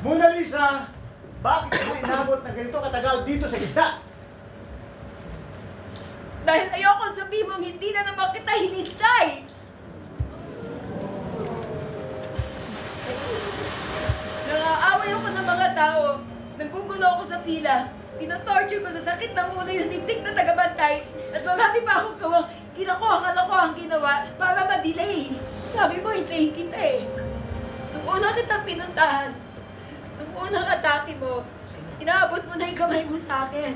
Mona Lisa, bakit mo inabot na ganito katagal dito sa gitna? Dahil ayoko sabihin mong hindi na naman kita hinintay. Nangaaway ako ng mga tao. Nagkugulo ako sa pila. Tinatorture ko sa sakit ng ulo yung lintik na tagabantay. At marami pa akong kawang kinakuha-kalokohan ginawa para ma-delay. Sabi mo, hintayin kita eh. Nung una kitang pinuntahan, nung unang atake mo, inaabot mo na yung kamay mo sa akin.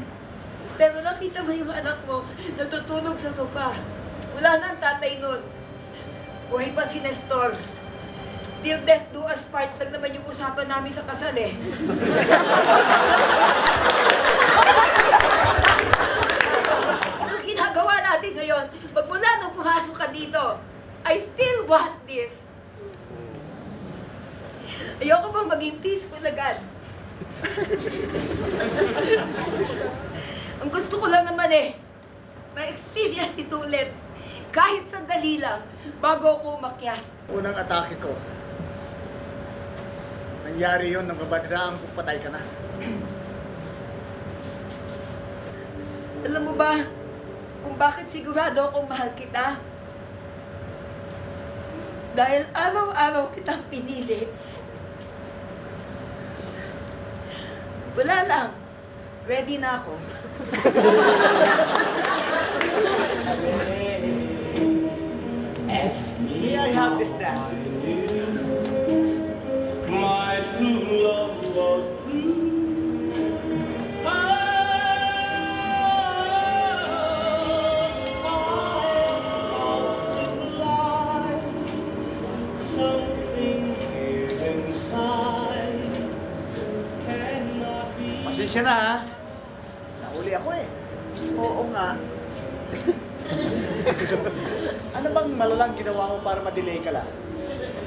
Pero nakita mo yung anak mo natutulog sa sofa. Wala na ang tatay nun. Buhay pa si Nestor. Till death do us part lang naman yung usapan namin sa kasal eh. Ang ginagawa natin ngayon, magmula nung pumasok ka dito, I still want this. Ayoko bang maging peaceful agad. Ang gusto ko lang naman eh, ma-experience ito ulit. Kahit sandali lang, bago ako umakyat. Unang atake ko. Nangyari yun nang babalitaan kung patay ka na. Alam mo ba kung bakit sigurado akong mahal kita? Dahil araw-araw kitang pinili. Wala lang. Ready na ako. May I have this dance? Pasensya na ha. Nahuli ako eh. Oo nga. Ano bang malalang ginawa mo para ma-delay ka lang?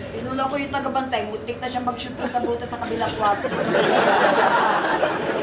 Pinula ko yung tagabantay. Mutik na siya mag-shoot sa buta sa kabilang kwarto.